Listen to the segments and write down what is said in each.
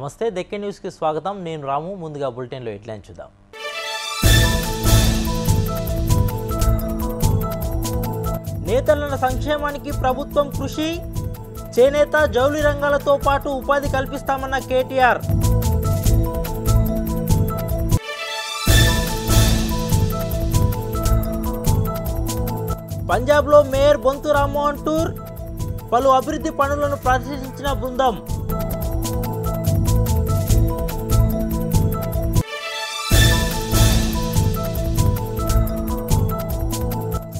నమస్తే దెక్కే న్యూస్కి స్వాగతం. నేను రాము ముందుగా బులెటిన్లో హెడ్లైన్ చూద్దాం. నేతల సంక్షేమానికి ప్రభుత్వం కృషి చేనేత జౌలి రంగాలతో పాటు ఉపాధి కల్పిస్తామన్న కేటీఆర్. పంజాబ్లో మేయర్ బొంతు రామ్మోహన్ టూర్ పలు అభివృద్ధి పనులను ప్రదర్శించిన బృందం.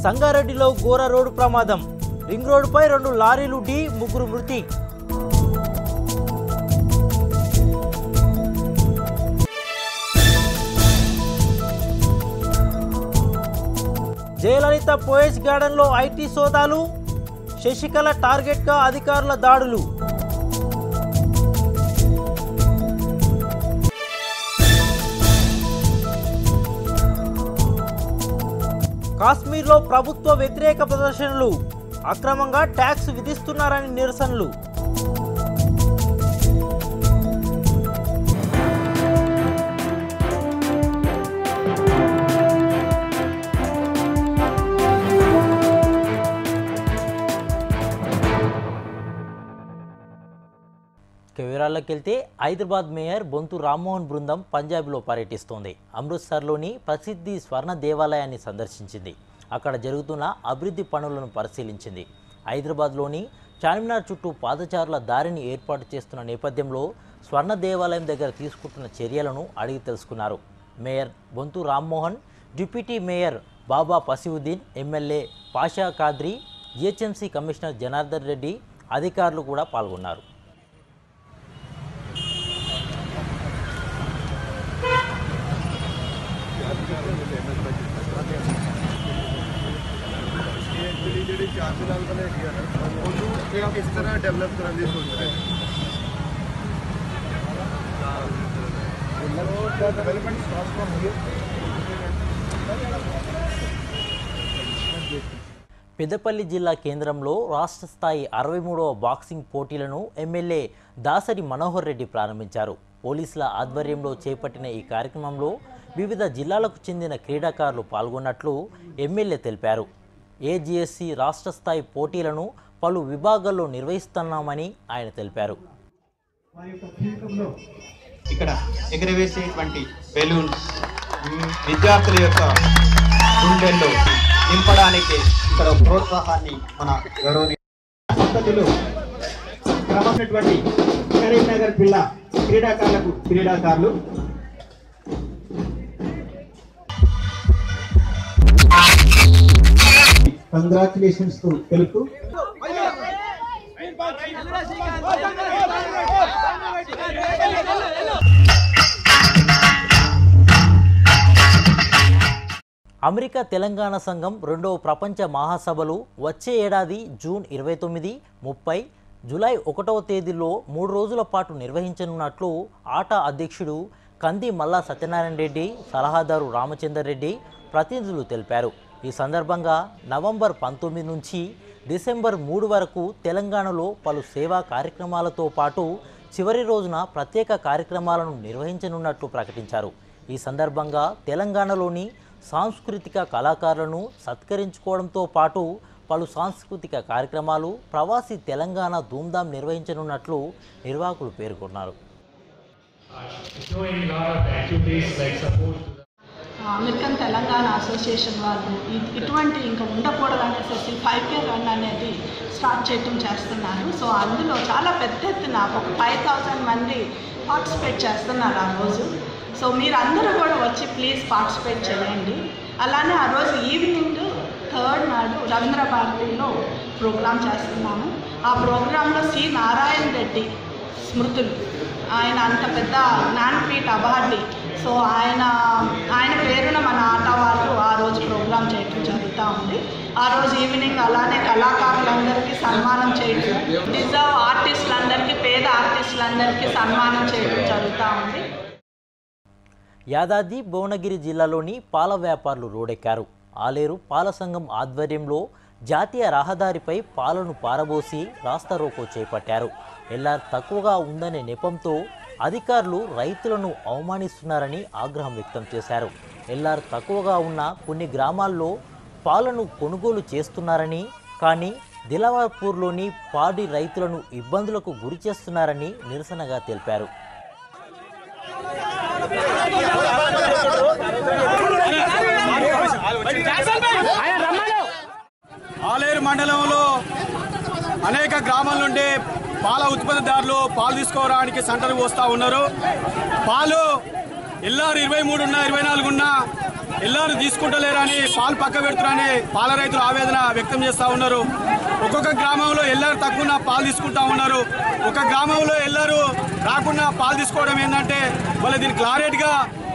సంగారెడ్డిలో ఘోర రోడ్డు ప్రమాదం. రింగ్ రోడ్డుపై రెండు లారీలు ఢీ ముగ్గురు మృతి. జయలలిత పోయస్ గార్డెన్లో ఐటీ సోదాలు. శశికళ టార్గెట్గా అధికారుల దాడులు. కాశ్మీర్లో ప్రభుత్వ వ్యతిరేక ప్రదర్శనలు. అక్రమంగా ట్యాక్స్ విధిస్తున్నారని నిరసనలు. వివరాల్లోకి వెళ్తే హైదరాబాద్ మేయర్ బొంతు రామ్మోహన్ బృందం పంజాబ్లో పర్యటిస్తోంది. అమృత్సర్లోని ప్రసిద్ధి స్వర్ణ దేవాలయాన్ని సందర్శించింది. అక్కడ జరుగుతున్న అభివృద్ధి పనులను పరిశీలించింది. హైదరాబాద్లోని చార్మినార్ చుట్టూ పాదచారుల దారిని ఏర్పాటు చేస్తున్న నేపథ్యంలో స్వర్ణ దేవాలయం దగ్గర తీసుకుంటున్న చర్యలను అడిగి తెలుసుకున్నారు. Mayor Bonthu Rammohan deputy mayor Baba Fasiuddin MLA Pasha Qadri GHMC commissioner Janardhan Reddy అధికారులు కూడా పాల్గొన్నారు. ਜਿਹੜੀ ਚਾਰ ਸਾਲ ਪਹਿਲੇ ਹੈਗੀ ਆ ਨਾ ਉਹਨੂੰ ਕਿਸ ਤਰ੍ਹਾਂ ਡਿਵੈਲਪ ਕਰਨ ਦੀ ਸੋਚ ਰਹੇ development start from here Peddapalli జిల్లా కేంద్రంలో రాష్ట్ర స్థాయి అరవై మూడవ బాక్సింగ్ పోటీలను ఎమ్మెల్యే దాసరి మనోహర్ రెడ్డి ప్రారంభించారు పోలీసుల ఆధ్వర్యంలో చేపట్టిన ఈ కార్యక్రమంలో వివిధ జిల్లాలకు చెందిన క్రీడాకారులు పాల్గొన్నట్లు ఎమ్మెల్యే తెలిపారు ఏజిఎస్సి రాష్ట్ర స్థాయి పోటీలను పలు విభాగాల్లో నిర్వహిస్తున్నామని ఆయన తెలిపారు. ఇక్కడ ఎగరవేసేటువంటి బెలూన్స్ విద్యార్థుల యొక్క గుండెల్లో నింపడానికి ఇక్కడ ప్రోత్సాహాన్ని మన గౌరవనీయ పద్ధతిలో క్రమమైనటువంటి కరీంనగర్ జిల్లా క్రీడాకారులకు క్రీడాకారులు కంగ్రాచులేషన్స్ తెలుపుతూ అమెరికా తెలంగాణ సంఘం రెండవ ప్రపంచ మహాసభలు వచ్చే ఏడాది జూన్ ఇరవై తొమ్మిది ముప్పై జూలై ఒకటవ తేదీలో మూడు రోజుల పాటు నిర్వహించనున్నట్లు ఆటా అధ్యక్షుడు కంది మల్లా సత్యనారాయణ రెడ్డి సలహాదారు రామచందర్ రెడ్డి ప్రతినిధులు తెలిపారు. ఈ సందర్భంగా నవంబర్ పంతొమ్మిది నుంచి డిసెంబర్ మూడు వరకు తెలంగాణలో పలు సేవా కార్యక్రమాలతో పాటు చివరి రోజున ప్రత్యేక కార్యక్రమాలను నిర్వహించనున్నట్లు ప్రకటించారు. ఈ సందర్భంగా తెలంగాణలోని సాంస్కృతిక కళాకారులను సత్కరించుకోవడంతో పాటు పలు సాంస్కృతిక కార్యక్రమాలు ప్రవాసీ తెలంగాణ ధూమ్ధాం నిర్వహించనున్నట్లు నిర్వాహకులు పేర్కొన్నారు. Doing తెలంగాణ అసోసియేషన్ వాళ్ళు ఇటువంటి ఇంకా ఉండకూడదు అనేసి ఫైవ్ కే రన్ అనేది స్టార్ట్ చేయటం చేస్తున్నారు. సో అందులో చాలా పెద్ద ఎత్తున ఒక ఫైవ్ థౌజండ్ మంది పార్టిసిపేట్ చేస్తున్నారు ఆ రోజు. సో మీరు అందరూ కూడా వచ్చి ప్లీజ్ పార్టిసిపేట్ చేయండి. అలానే ఆ రోజు ఈవినింగ్ థర్డ్ నాడు రవీంద్ర భారతిలో ప్రోగ్రామ్ చేస్తున్నాము. ఆ ప్రోగ్రాంలో సి నారాయణ రెడ్డి స్మృతులు. ఆయన అంత పెద్ద జ్ఞానపీఠ అవార్డి సో ఆయన పేరున మన ఆట వాళ్ళు ఆ రోజు ప్రోగ్రామ్ చేయడం జరుగుతూ ఉంది ఆ రోజు ఈవినింగ్ అలానే కళాకారులందరికీ సన్మానం చేయడం డిజర్వ్ ఆర్టిస్టులందరికీ పేద ఆర్టిస్టులందరికీ సన్మానం చేయడం జరుగుతూ ఉంది. యాదాద్రి భువనగిరి జిల్లాలోని పాల వ్యాపారులు రోడెక్కారు. ఆలేరు పాల సంఘం ఆధ్వర్యంలో జాతీయ రహదారిపై పాలను పారబోసి రాస్తారోకో చేపట్టారు. ఎల్ఆర్ తక్కువగా ఉందనే నెపంతో అధికారులు రైతులను అవమానిస్తున్నారని ఆగ్రహం వ్యక్తం చేశారు. ఎల్ఆర్ తక్కువగా ఉన్న కొన్ని గ్రామాల్లో పాలను కొనుగోలు చేస్తున్నారని కానీ దిలావర్పూర్లోని పాడి రైతులను ఇబ్బందులకు గురి చేస్తున్నారని నిరసనగా తెలిపారు. ఆలేరు మండలంలో అనేక గ్రామాల నుండి పాల ఉత్పత్తిదారులు పాలు తీసుకోవడానికి సంటలు వస్తూ ఉన్నారు. పాలు ఎల్లారు ఇరవై మూడు ఉన్నా ఇరవై నాలుగు ఉన్నా ఎల్లారు తీసుకుంటలేరని పాలు పక్క పెడుతున్నారని పాల రైతులు ఆవేదన వ్యక్తం చేస్తూ ఉన్నారు. ఒక్కొక్క గ్రామంలో ఎల్లారు తక్కువ పాలు తీసుకుంటా ఉన్నారు. ఒక గ్రామంలో ఎల్లారు రాకుండా పాలు తీసుకోవడం ఏంటంటే వాళ్ళ దీన్ని క్లారిటీగా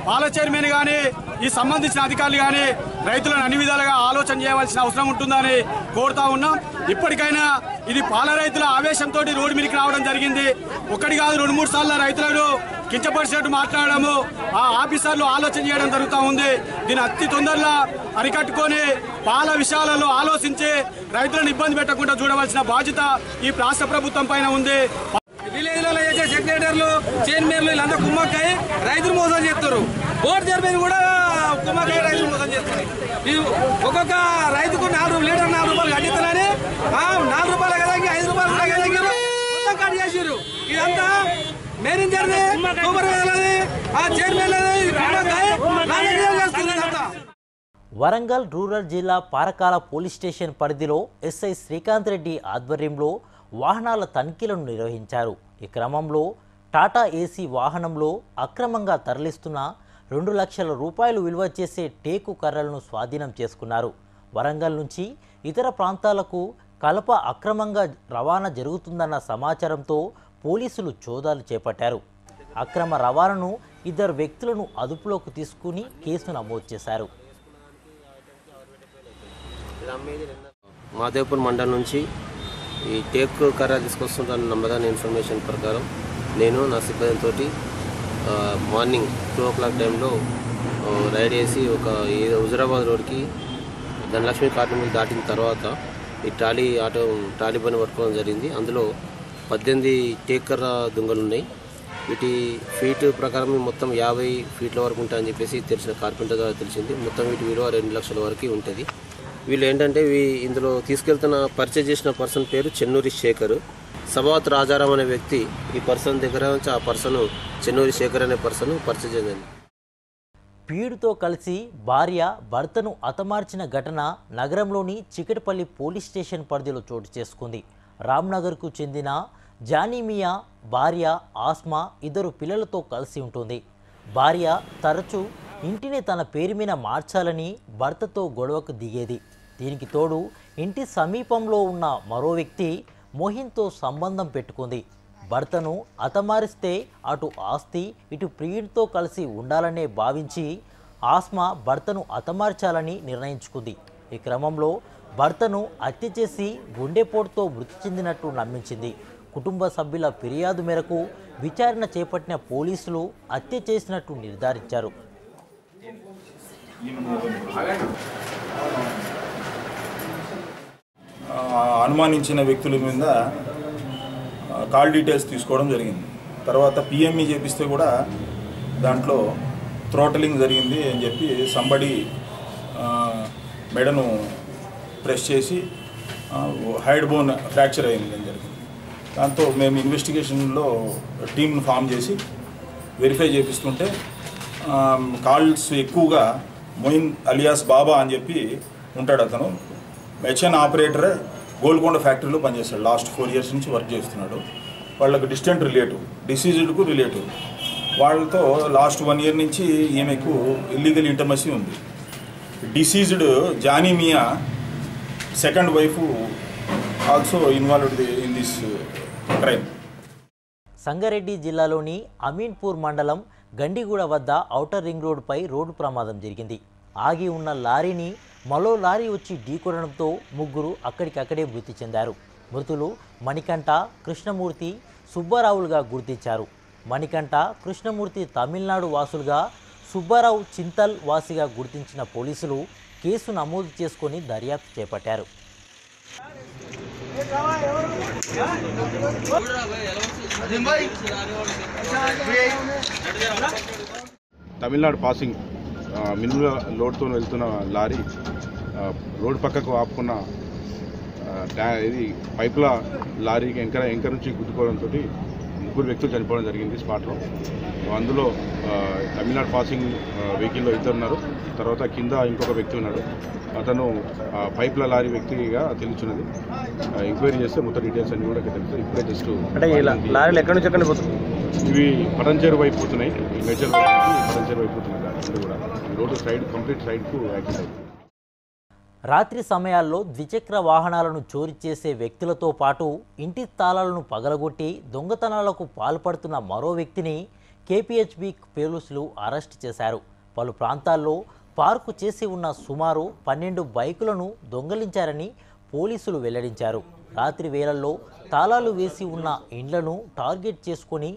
పాల చైర్మన్ కానీ ఈ సంబంధించిన అధికారులు కానీ రైతులను అన్ని విధాలుగా ఆలోచన చేయవలసిన అవసరం ఉంటుందని కోరుతా ఉన్నాం. ఇప్పటికైనా ఇది పాల రైతుల ఆవేశంతో రోడ్డు మీదకి రావడం జరిగింది. ఒకటి కాదు రెండు మూడు సార్లు రైతులను కించపరిచేట్టు మాట్లాడము. ఆ ఆఫీసర్లు ఆలోచన చేయడం జరుగుతూ ఉంది. దీని అతి తొందరగా అరికట్టుకొని పాల విషయాలలో ఆలోచించి రైతులను ఇబ్బంది పెట్టకుండా చూడవలసిన బాధ్యత ఈ రాష్ట్ర ప్రభుత్వం పైన ఉంది. విలేజ్లలో చేసే సెక్రటరీలు చైర్మన్లు వీళ్ళంతా కుమ్మక్కాయి రైతులు మోసం చేస్తారు. బోర్డు చైర్మన్ కూడా కుమ్మక్కాయ రైతులు మోసం చేస్తారు. ఒక్కొక్క రైతుకు నాలుగు లీటర్ నాలుగు రూపాయలు కట్టిస్తారని నాలుగు రూపాయలు కదా ఐదు రూపాయలు కూడా కదా మొత్తం కట్ చేసారు ఇదంతా ఆ వరంగల్ రూరల్ జిల్లా పారకాల పోలీస్ స్టేషన్ పరిధిలో ఎస్ఐ శ్రీకాంత్ రెడ్డి ఆధ్వర్యంలో వాహనాల తనిఖీలను నిర్వహించారు. ఈ క్రమంలో టాటా ఏసీ వాహనంలో అక్రమంగా తరలిస్తున్న రెండు లక్షల రూపాయలు విలువ చేసే టేకు కర్రలను స్వాధీనం చేసుకున్నారు. వరంగల్ నుంచి ఇతర ప్రాంతాలకు కలప అక్రమంగా రవాణా జరుగుతుందన్న సమాచారంతో పోలీసులు చోదాలు చేపట్టారు. అక్రమ రవాణాను ఇద్దరు వ్యక్తులను అదుపులోకి తీసుకుని కేసు నమోదు చేశారు. మాదేవ్పూర్ మండలం నుంచి ఈ టేక్ కర్ర తీసుకొస్తుంటాను నమ్మదాని ఇన్ఫర్మేషన్ ప్రకారం నేను నా సిబ్బందితో మార్నింగ్ టూ ఓ క్లాక్ టైంలో రైడ్ చేసి ఒక హుజరాబాద్ రోడ్కి ధనలక్ష్మి కార్టూన్ దాటిన తర్వాత ఈ ట్రాలీ ఆటో ట్రాలీ బండి పట్టుకోవడం జరిగింది. అందులో పద్దెనిమిది టేకర్ దుంగలు ఉన్నాయి. వీటి ఫీట్ ప్రకారం మొత్తం యాభై ఫీట్ల వరకు ఉంటాయని చెప్పేసి తెలిసిన కార్పెంటర్ ద్వారా తెలిసింది. మొత్తం వీటి విలువ రెండు లక్షల వరకు ఉంటుంది. వీళ్ళు ఏంటంటే వీ- ఇందులో తీసుకెళ్తున్న పర్చేజ్ చేసిన పర్సన్ పేరు చెన్నూరి శేఖర్. సబాత్ రాజారాం అనే వ్యక్తి ఈ పర్సన్ దగ్గర నుంచి ఆ పర్సన్ చెన్నూరి శేఖర్ అనే పర్సన్ పర్చేజ్ చేసింది పీడుతో కలిసి భార్య భర్తను హతమార్చిన ఘటన నగరంలోని చికటపల్లి పోలీస్ స్టేషన్ పరిధిలో చోటు చేసుకుంది. రామ్నగర్కు చెందిన జానీమియా భార్య ఆస్మా ఇద్దరు పిల్లలతో కలిసి ఉంటుంది. భార్య తరచూ ఇంటిని తన పేరు మీద మార్చాలని భర్తతో గొడవకు దిగేది. దీనికి తోడు ఇంటి సమీపంలో ఉన్న మరో వ్యక్తి మోహిన్తో సంబంధం పెట్టుకుంది. భర్తను అతమారిస్తే అటు ఆస్తి ఇటు ప్రియుడితో కలిసి ఉండాలనే భావించి ఆస్మా భర్తను అతమార్చాలని నిర్ణయించుకుంది. ఈ క్రమంలో భర్తను హత్య చేసి గుండెపోటుతో మృతి చెందినట్టు నమ్మించింది. కుటుంబ సభ్యుల ఫిర్యాదు మేరకు విచారణ చేపట్టిన పోలీసులు హత్య చేసినట్టు నిర్ధారించారు. అనుమానించిన వ్యక్తుల మీద కాల్ డీటెయిల్స్ తీసుకోవడం జరిగింది. తర్వాత పిఎంఈ చేపిస్తే కూడా దాంట్లో థ్రోటలింగ్ జరిగింది అని చెప్పి సంబడి మెడను ప్రెస్ చేసి హైడ్ బోన్ ఫ్రాక్చర్ అయింది జరిగింది. దాంతో మేము ఇన్వెస్టిగేషన్లో టీంను ఫామ్ చేసి వెరిఫై చేపిస్తుంటే కాల్స్ ఎక్కువగా మొయిన్ అలియాస్ బాబా అని చెప్పి ఉంటాడు అతను. మెచన్ ఆపరేటర్ గోల్కొండ ఫ్యాక్టరీలో పనిచేస్తాడు. లాస్ట్ ఫోర్ ఇయర్స్ నుంచి వర్క్ చేస్తున్నాడు. వాళ్ళకు డిస్టెంట్ రిలేటివ్ డిసీజ్డ్కు రిలేటివ్ వాళ్ళతో లాస్ట్ వన్ ఇయర్ నుంచి ఈమెకు ఇల్లీగల్ ఇంటమసీ ఉంది. Deceased Jani Miya second wife also involved in this crime Sangareddy జిల్లాలోని అమీన్పూర్ మండలం గండిగూడ వద్ద ఔటర్ రింగ్ రోడ్డుపై రోడ్డు ప్రమాదం జరిగింది. ఆగి ఉన్న లారీని మరో లారీ వచ్చి ఢీకొనడంతో ముగ్గురు అక్కడికక్కడే మృతి చెందారు. మృతులు మణికంఠ కృష్ణమూర్తి సుబ్బారావులుగా గుర్తించారు. మణికంఠ కృష్ణమూర్తి తమిళనాడు వాసులుగా సుబ్బారావు చింతల్ వాసిగా గుర్తించిన పోలీసులు కేసు నమోదు చేసుకొని దర్యాప్తు చేపట్టారు. తమిళనాడు పాసింగ్ ఆ, మినుముల లోడ్తో వెళ్తున్న లారీ రోడ్ రోడ్డు పక్కకు ఆపుకున్న ఇది పైపుల లారీకి ఎంకర ఎంకర నుంచి గుద్దుకోవడంతో ముగ్గురు వ్యక్తులు చనిపోవడం జరిగింది స్పాట్లో. అందులో తమిళనాడు పాసింగ్ వెహికల్లో ఇద్దరు ఉన్నారు తర్వాత కింద ఇంకొక వ్యక్తి ఉన్నాడు. అతను ఆ, పైపుల లారీ వ్యక్తిగా తెలుస్తున్నది. ఎంక్వైరీ చేస్తే మొత్తం డీటెయిల్స్ అన్ని కూడా తెలుస్తాయి. ఇప్పుడే జస్ట్ అంటే లారీలు ఎక్కడి నుంచి ఎక్కడికి పోతుంది ఇవి పటంచేరు వైపు పోతున్నాయి. మేజర్ పటంచేరు వైపు పోతున్నాయి. కూడా. రోడ్డు సైడ్ కంప్లీట్ సైడ్కు యాక్సిడెంట్. అవుతుంది రాత్రి సమయాల్లో ద్విచక్ర వాహనాలను చోరీ చేసే వ్యక్తులతో పాటు ఇంటి తాళాలను పగలగొట్టి దొంగతనాలకు పాల్పడుతున్న మరో వ్యక్తిని కేపీహెచ్బి పోలీసులు అరెస్ట్ చేశారు. పలు ప్రాంతాల్లో పార్కు చేసి ఉన్న సుమారు పన్నెండు బైకులను దొంగలించారని పోలీసులు వెల్లడించారు. రాత్రి వేళల్లో తాళాలు వేసి ఉన్న ఇండ్లను టార్గెట్ చేసుకొని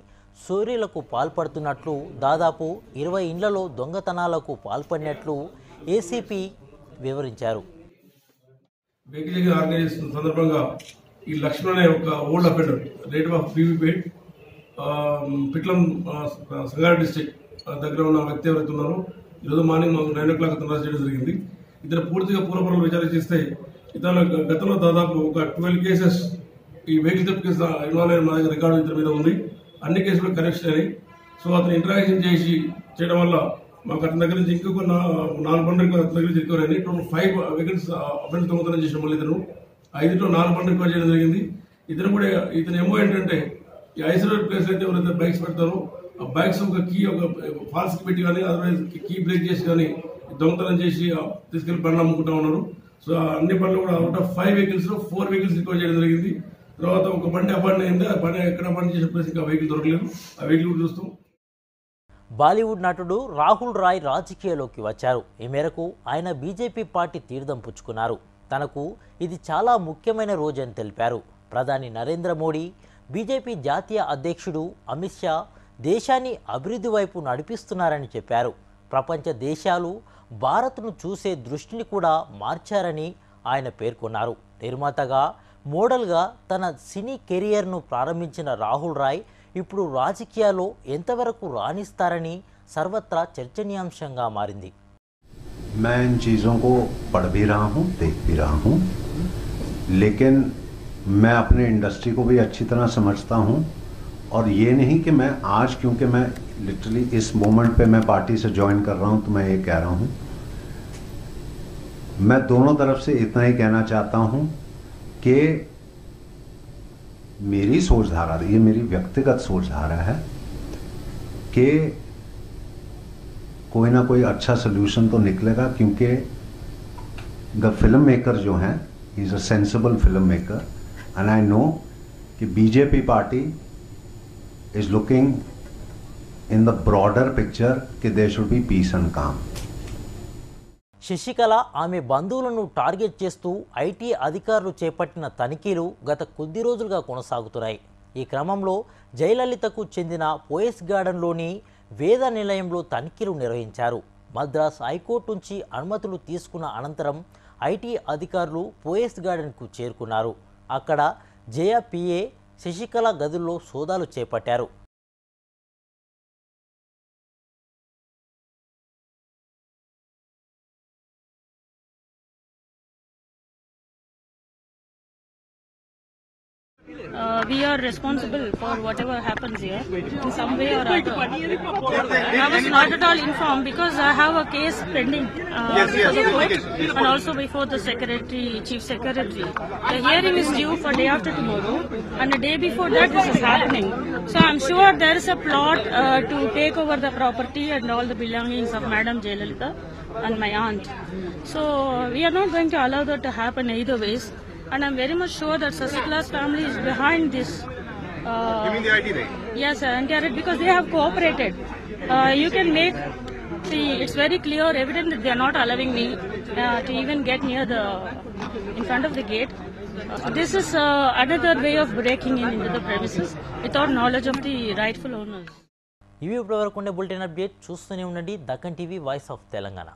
చోరీలకు పాల్పడుతున్నట్లు దాదాపు ఇరవై ఇండ్లలో దొంగతనాలకు పాల్పడినట్లు ఏసీపీ వివరించారు. వెహికల్ ఆర్గనైజ్ చేస్తున్న సందర్భంగా ఈ లక్ష్మణ్ అనే ఒక ఓల్డ్ అఫెండర్ రేట్ ఆఫ్ బీవీపేట్ పిట్లం సంగారెడ్డి డిస్టిక్ దగ్గర ఉన్న వ్యక్తి ఎవరైతే ఉన్నారో ఈరోజు మార్నింగ్ మాకు నైన్ ఓ క్లాక్ అతను అరెస్ట్ చేయడం జరిగింది. ఇతను పూర్తిగా పూర్వపరం విచారణ చేస్తే ఇతను గతంలో దాదాపు ఒక ట్వెల్వ్ కేసెస్ ఈ వెహికల్ థెఫ్ట్ కేసు ఇన్వాల్వ్ అయిన మా దగ్గర రికార్డు ఇతని మీద ఉంది. అన్ని కేసులు కనెక్షన్ అయినాయి. సో అతను ఇంటరాక్షన్ చేసి చేయడం వల్ల మాకు అతని దగ్గర నుంచి ఇంకొక నాలుగు బండ్లు అతని దగ్గర నుంచి రికవర్ అయినాయి టోటల్ ఫైవ్ వెహికల్స్ అఫెన్స్ దొంగతనం చేసిన మళ్ళీ ఇతను. ఐదులో నాలుగు బండ్లు రికవర్ చేయడం జరిగింది. ఇతను కూడా ఇతను ఏమో ఏంటంటే ఈ ఐసోలేట్ ప్లేస్ అయితే ఎవరైతే బైక్స్ పెడతారో ఆ బైక్స్ ఒక కీ ఒక ఫాల్స్ పెట్టి కానీ అదర్వైజ్ కీ బ్రేక్ చేసి కానీ దొంగతనం చేసి తీసుకెళ్ళి బండ్లు అమ్ముకుంటా ఉన్నారు. సో అన్ని బండ్లు కూడా అవుట్ ఆఫ్ ఫైవ్ వెహికల్స్లో ఫోర్ వెహికల్స్ రికవర్ చేయడం జరిగింది. తర్వాత ఒక బండి అబండి అయింది. ఆ బండి ఎక్కడ బండి చేసిన ప్లేస్ ఇంకా వెహికల్ దొరకలేదు. ఆ వెహికల్ కూడా చూస్తాం. బాలీవుడ్ నటుడు రాహుల్ రాయ్ రాజకీయాల్లోకి వచ్చారు. ఈ మేరకు ఆయన బీజేపీ పార్టీ తీర్థం పుచ్చుకున్నారు. తనకు ఇది చాలా ముఖ్యమైన రోజు అని తెలిపారు. ప్రధాని నరేంద్ర మోడీ బీజేపీ జాతీయ అధ్యక్షుడు అమిత్ షా దేశాన్ని అభివృద్ధి వైపు నడిపిస్తున్నారని చెప్పారు. ప్రపంచ దేశాలు భారత్ను చూసే దృష్టిని కూడా మార్చారని ఆయన పేర్కొన్నారు. నిర్మాతగా మోడల్గా తన సినీ కెరియర్ను ప్రారంభించిన రాహుల్ రాయ్ ఇప్పుడు రాజకీయాల్లో ఎంతవరకు రాణిస్తారని సర్వత్రా చర్చనీయాంశంగా మారింది मैं इन चीज़ों को पढ़ भी रहा हूँ देख भी रहा हूँ लेकिन मैं अपने इंडस्ट्री को भी अच्छी तरह समझता हूँ और ये नहीं कि मैं आज क्योंकि मैं लिटरली इस मोमेंट पे मैं पार्टी से ज्वाइन कर रहा हूँ तो मैं ये कह रहा हूँ मैं दोनों तरफ से इतना ही कहना चाहता हूँ कि मेरी सोचधारा, ये मेरी व्यक्तिगत सोचधारा है कि कोई ना कोई अच्छा सोल्यूशन तो निकलेगा क्योंकि द फ़िल्म मेकर जो हैं is a sensible film maker and I know कि BJP party is looking in the broader picture कि they should be peace and calm Sasikala ఆమె బంధువులను టార్గెట్ చేస్తూ ఐటీ అధికారులు చేపట్టిన తనిఖీలు గత కొద్ది రోజులుగా కొనసాగుతున్నాయి. ఈ క్రమంలో జయలలితకు చెందిన పోయస్ గార్డెన్లోని వేద నిలయంలో తనిఖీలు నిర్వహించారు. మద్రాస్ హైకోర్టు నుంచి అనుమతులు తీసుకున్న అనంతరం ఐటీ అధికారులు పోయస్ గార్డెన్కు చేరుకున్నారు. అక్కడ జయ పిఏ శశికళ గదుల్లో సోదాలు చేపట్టారు. Uh, we are responsible for whatever happens here in some way or other. I was not at all informed because I have a case pending uh, Yes, yes, before the yes. and also before the secretary, chief secretary. The hearing is due for day after tomorrow and the day before that this is happening. So I'm sure there is a plot uh, to take over the property and all the belongings of Madam Jayalalitha and my aunt. So we are not going to allow that to happen either ways. And I'm very much sure that Sasikala's family is behind this. Uh, You mean the IT raid? Yes, sir, NTR because they have cooperated. Uh, you can make, see, it's very clear, evident that they are not allowing me uh, to even get near the, in front of the gate. Uh, this is uh, another way of breaking in into the premises without knowledge of the rightful owners. ఇవి ఇప్పటివరకు ఉండే bulletin update చూస్తూనే ఉండండి Deccan TV voice of Telangana